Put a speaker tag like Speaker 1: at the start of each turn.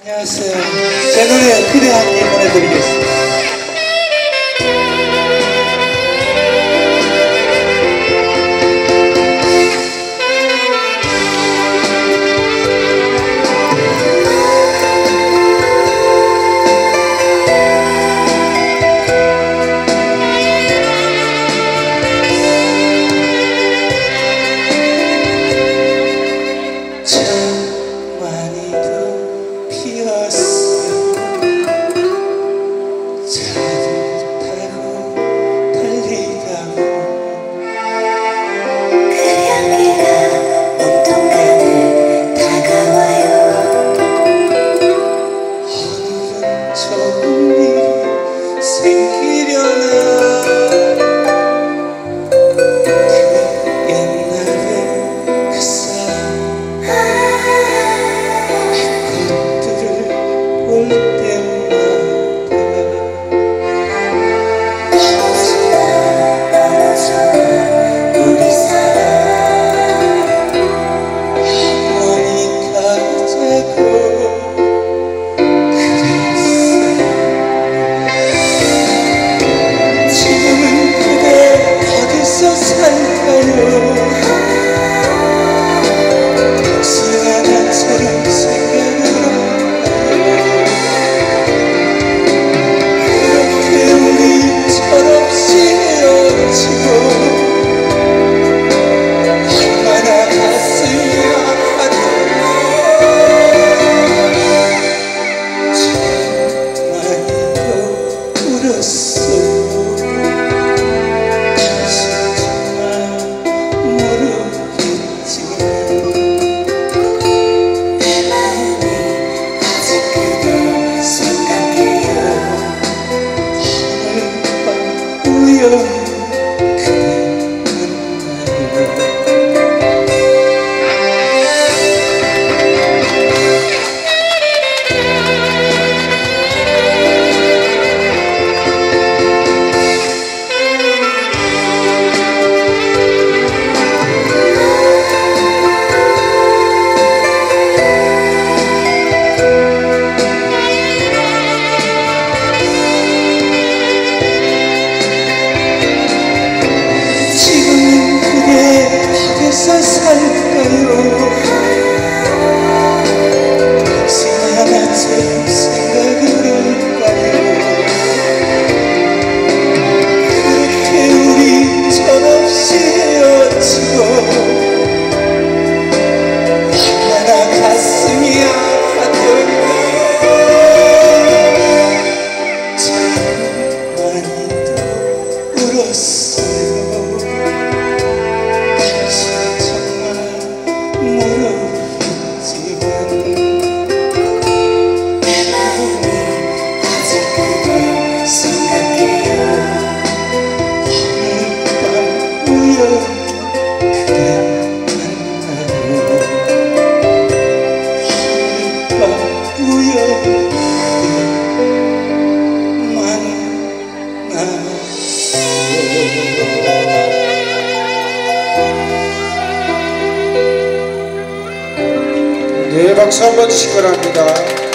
Speaker 1: 안녕하세요. 제 노래 그대 한입 보내드리겠습니다. sem querer olhar. amor.
Speaker 2: 예, 박수 한번 주시기 바랍니다.